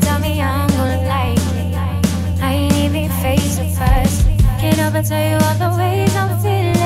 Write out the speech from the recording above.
tell me I'm gonna like it I ain't even face the first. Can't help but tell you all the ways I'm feeling.